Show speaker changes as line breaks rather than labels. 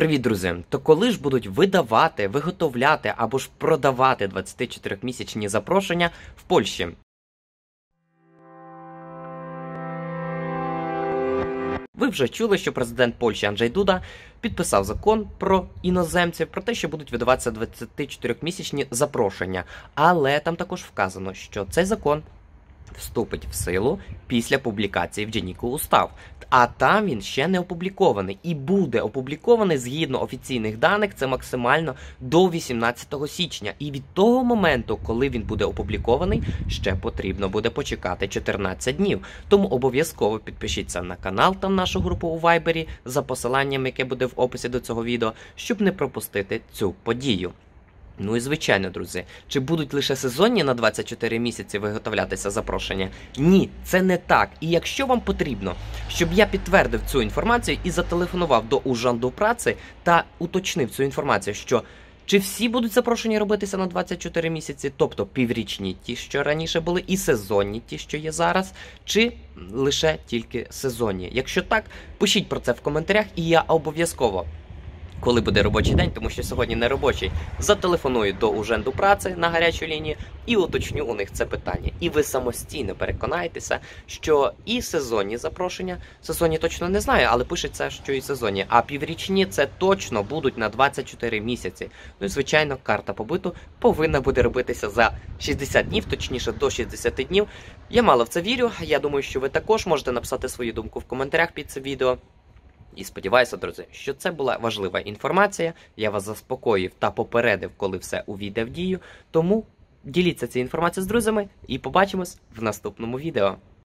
Привіт, друзі! То коли ж будуть видавати, виготовляти або ж продавати 24-місячні запрошення в Польщі? Ви вже чули, що президент Польщі Анджей Дуда підписав закон про іноземців, про те, що будуть видаватися 24-місячні запрошення. Але там також вказано, що цей закон вступить в силу після публікації в Дженіку Устав. А там він ще не опублікований і буде опублікований згідно офіційних даних. Це максимально до 18 січня. І від того моменту, коли він буде опублікований, ще потрібно буде почекати 14 днів. Тому обов'язково підпишіться на канал та нашу групу у Вайбері за посиланням, яке буде в описі до цього відео, щоб не пропустити цю подію. Ну і звичайно, друзі, чи будуть лише сезонні на 24 місяці виготовлятися запрошення? Ні, це не так. І якщо вам потрібно, щоб я підтвердив цю інформацію і зателефонував до Ужанду праці та уточнив цю інформацію, що чи всі будуть запрошені робитися на 24 місяці, тобто піврічні ті, що раніше були, і сезонні ті, що є зараз, чи лише тільки сезонні? Якщо так, пишіть про це в коментарях, і я обов'язково коли буде робочий день, тому що сьогодні не робочий, зателефоную до Уженду праці на гарячу лінію і уточню у них це питання. І ви самостійно переконаєтеся, що і сезонні запрошення, сезонні точно не знаю, але пишеться, що і сезонні, а піврічні це точно будуть на 24 місяці. Ну і звичайно, карта побиту повинна буде робитися за 60 днів, точніше до 60 днів. Я мало в це вірю. Я думаю, що ви також можете написати свою думку в коментарях під це відео. І сподіваюся, друзі, що це була важлива інформація. Я вас заспокоїв та попередив, коли все увійде в дію. Тому діліться цією інформацією з друзями і побачимось в наступному відео.